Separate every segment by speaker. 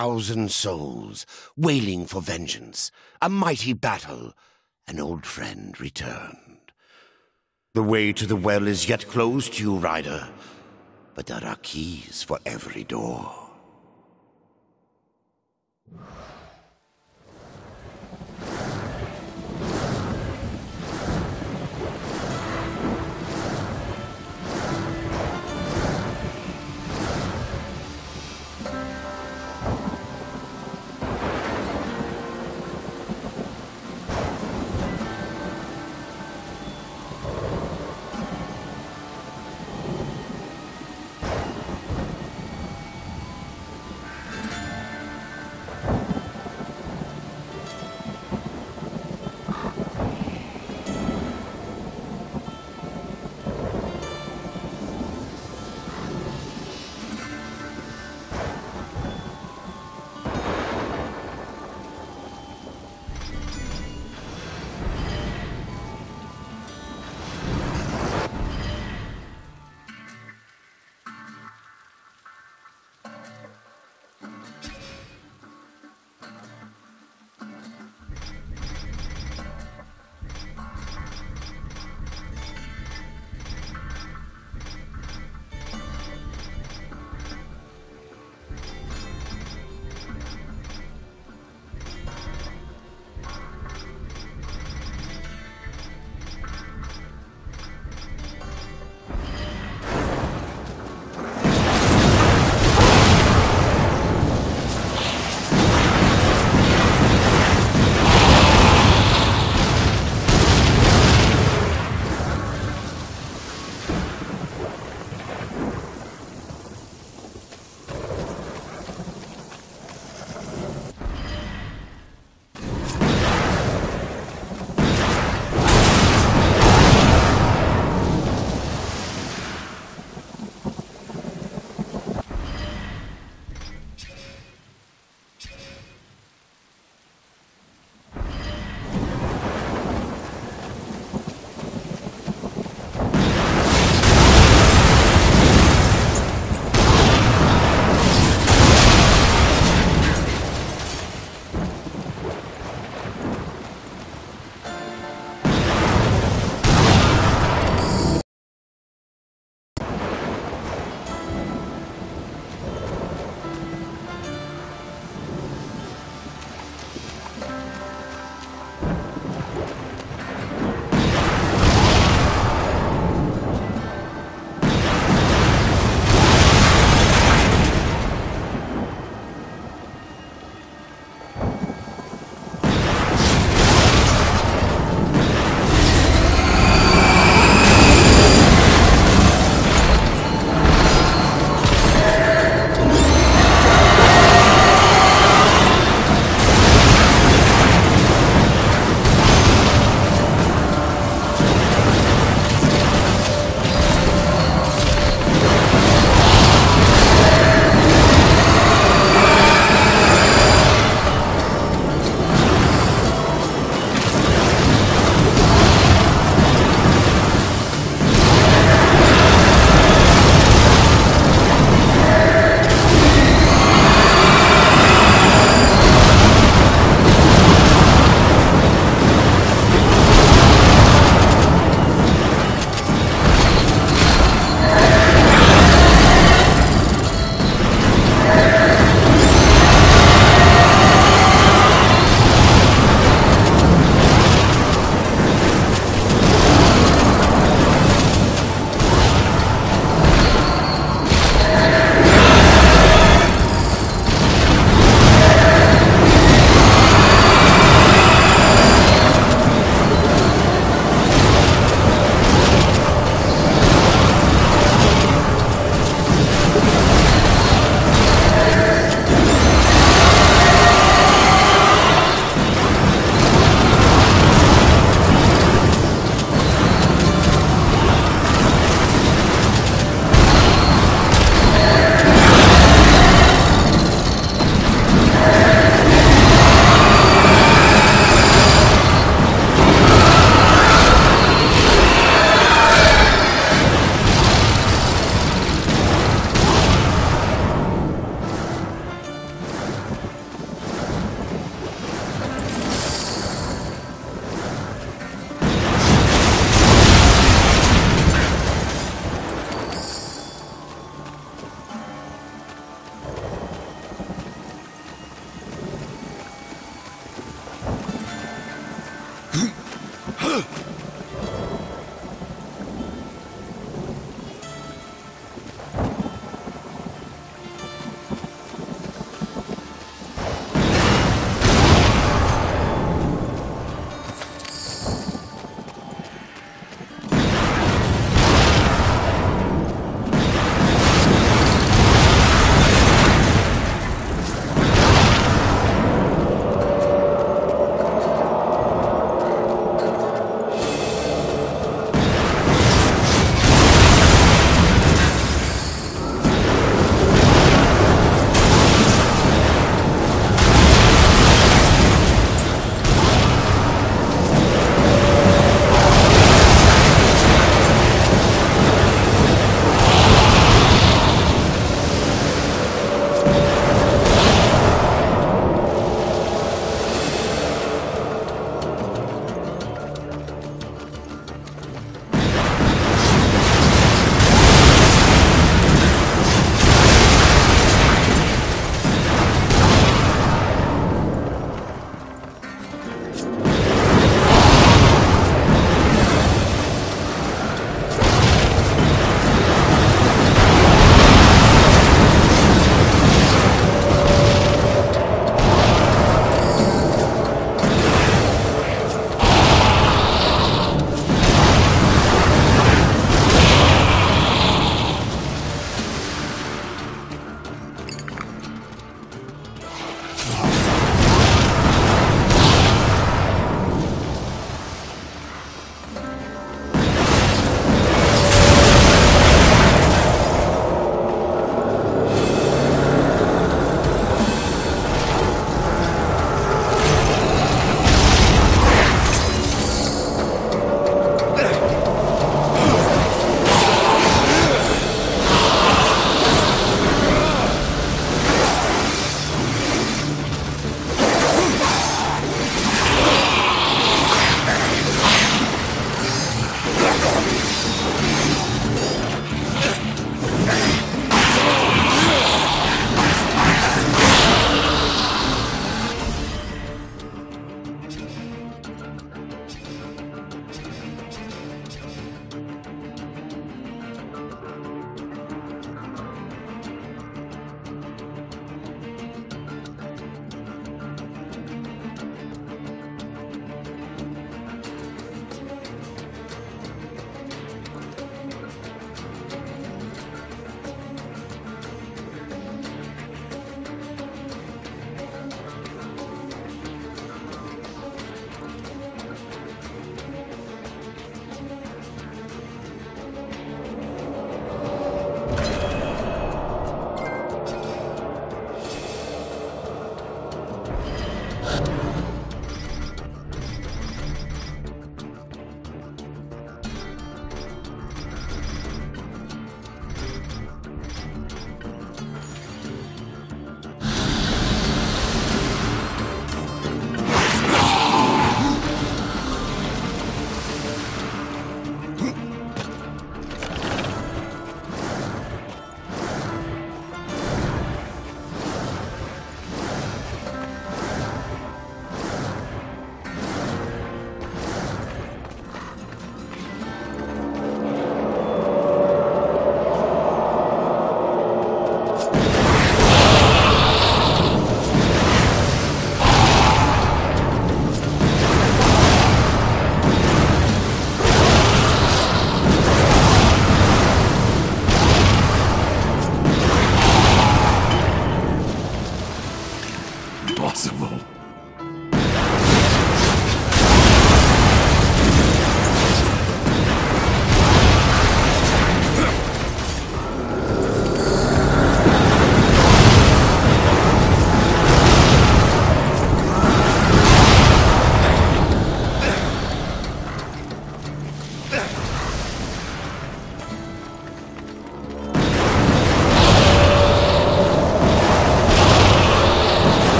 Speaker 1: thousand souls, wailing for vengeance, a mighty battle, an old friend returned. The way to the well is yet closed to you, Rider, but there are keys for every door.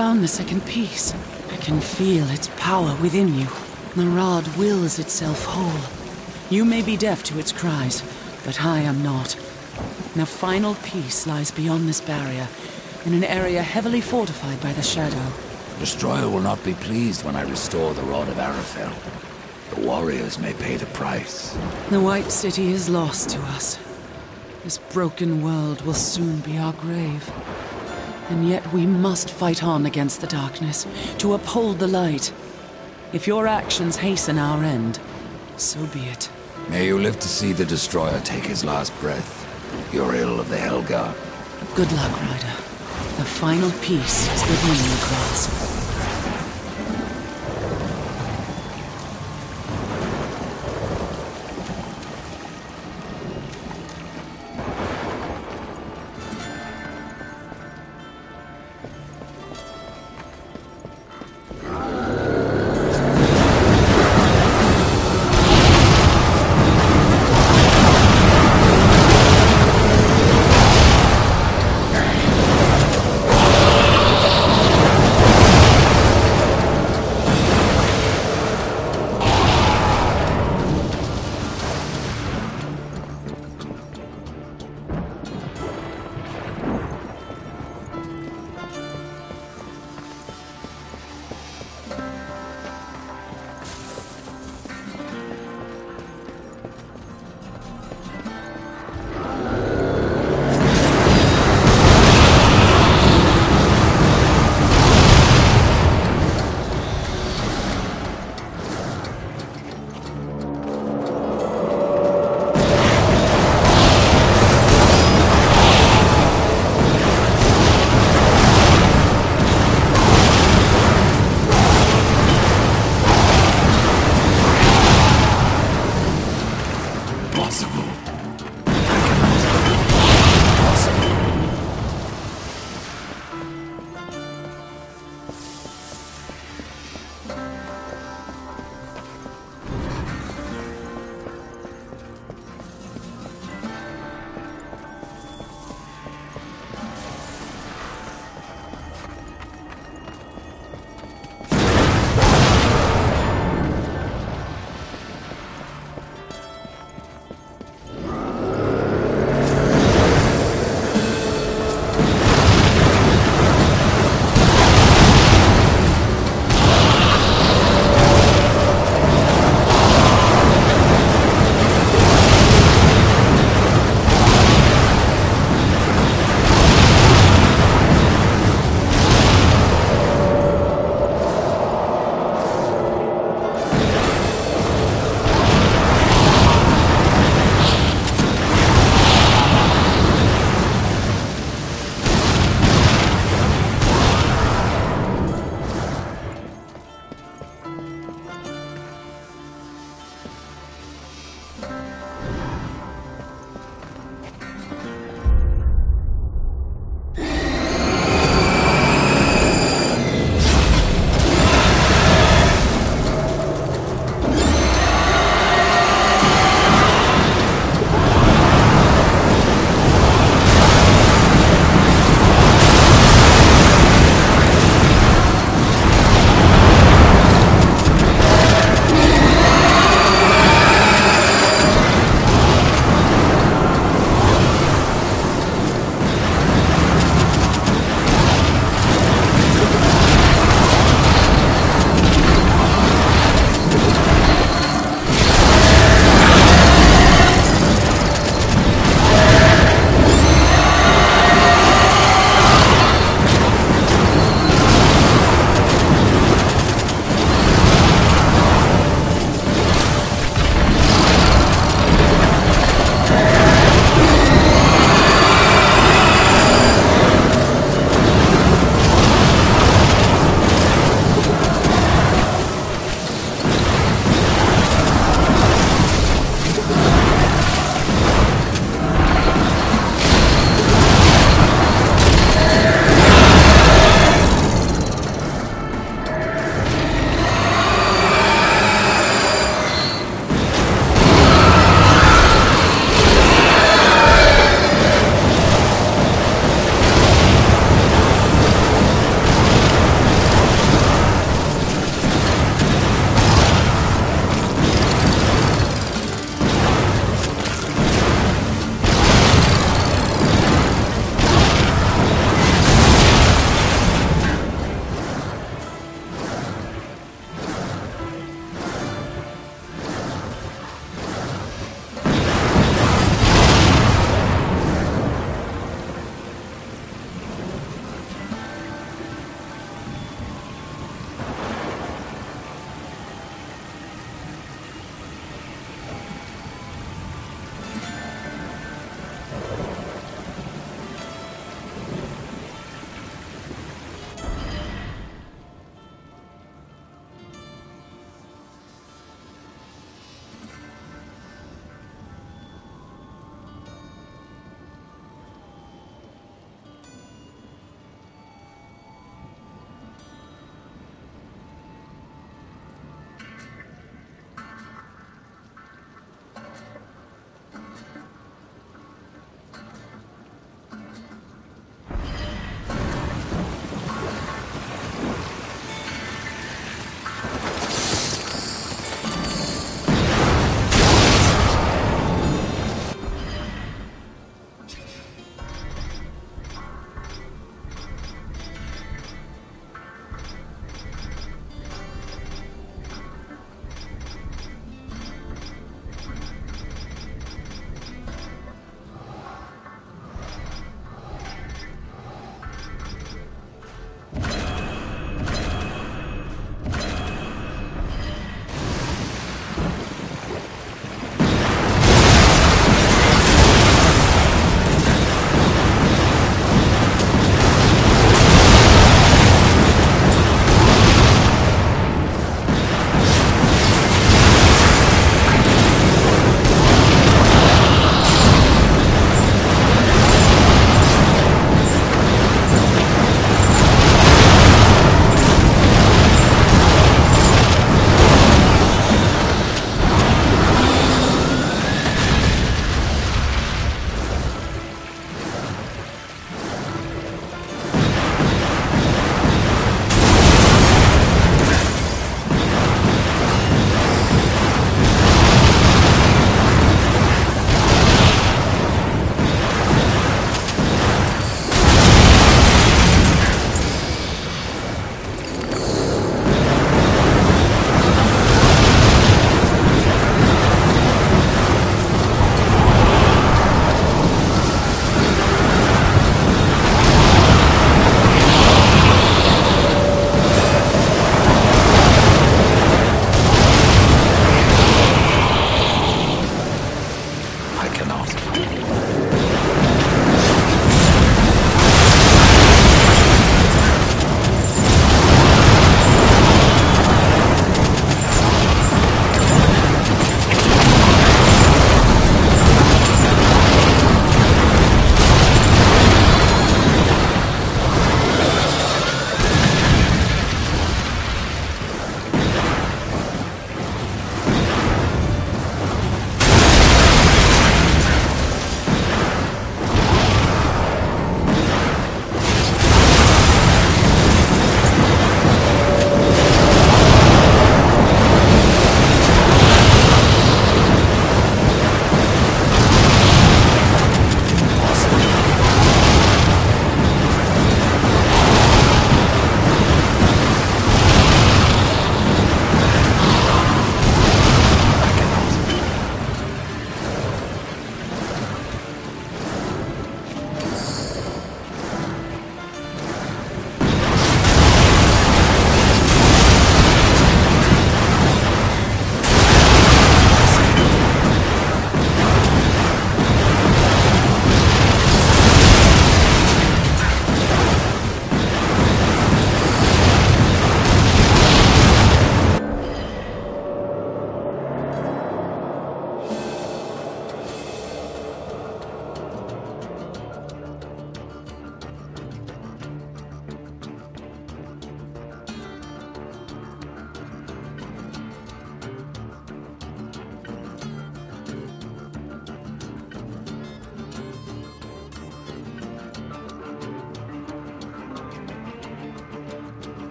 Speaker 2: Found the second piece. I can feel its power within you. The rod wills itself whole. You may be deaf to its cries, but I am not. The final piece lies beyond this barrier, in an area heavily fortified by the Shadow.
Speaker 3: Destroyer will not be pleased when I restore the Rod of Arafel. The warriors may pay the price.
Speaker 2: The White City is lost to us. This broken world will soon be our grave. And yet we must fight on against the darkness, to uphold the light. If your actions hasten our end, so be it.
Speaker 3: May you live to see the Destroyer take his last breath. You're ill of the Hellguard.
Speaker 2: Good luck, Rider. The final piece is within your grasp.